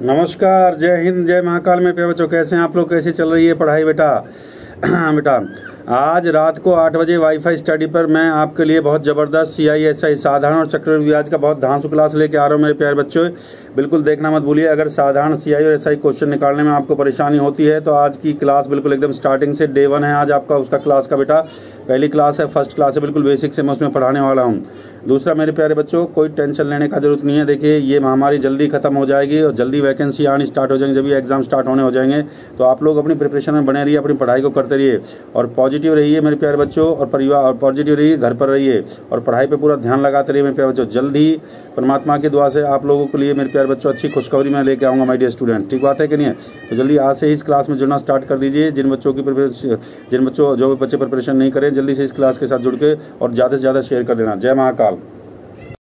नमस्कार, जय हिंद, जय महाकाल में पे बच्चों, कैसे हैं आप लोग? कैसे चल रही है पढ़ाई बेटा? बेटा आज रात को आठ बजे वाईफाई स्टडी पर मैं आपके लिए बहुत ज़बरदस्त सी आई एस आई साधारण और चक्रवृद्धि ब्याज का बहुत धांसु क्लास लेके आ रहा हूँ मेरे प्यारे बच्चों। बिल्कुल देखना मत भूलिए, अगर साधारण सी आई और एस आई क्वेश्चन निकालने में आपको परेशानी होती है तो आज की क्लास बिल्कुल एकदम स्टार्टिंग से डे वन है। आज आपका उसका क्लास का बेटा पहली क्लास है फ़र्स्ट क्लास है, बिल्कुल बेसिक से मैं उसमें पढ़ाने वाला हूँ। दूसरा मेरे प्यारे बच्चों, कोई टेंशन लेने का ज़रूरत नहीं है। देखिए, ये महामारी जल्दी खत्म हो जाएगी और जल्दी वैकेंसी आनी स्टार्ट हो जाएँगे, जब भी एग्ज़ाम स्टार्ट होने हो जाएँगे तो आप लोग अपनी प्रिपरेशन में बने रहिए, अपनी पढ़ाई को करते रहिए। और रहिए मेरे प्यारे बच्चों, और परिवार और पॉजिटिव रहिए, घर पर रहिए, और पढ़ाई पे पूरा ध्यान लगाते रहिए मेरे प्यारे बच्चों, जल्द ही परमात्मा की दुआ से आप लोगों के लिए मेरे प्यारे बच्चों अच्छी खुशखबरी मैं लेके आऊँगा माई डियर स्टूडेंट ठीक बात है कि नहीं है? तो जल्दी आज से इस क्लास में जुड़ना स्टार्ट कर दीजिए, जिन बच्चों की जिन बच्चों, जो बच्चे प्रिपरेशन नहीं करें, जल्दी से इस क्लास के साथ जुड़ के और ज़्यादा से ज़्यादा शेयर कर देना। जय महाकाल।